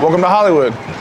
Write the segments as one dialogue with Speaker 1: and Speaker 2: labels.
Speaker 1: Welcome to Hollywood.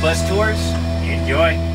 Speaker 2: Bus Tours. Enjoy.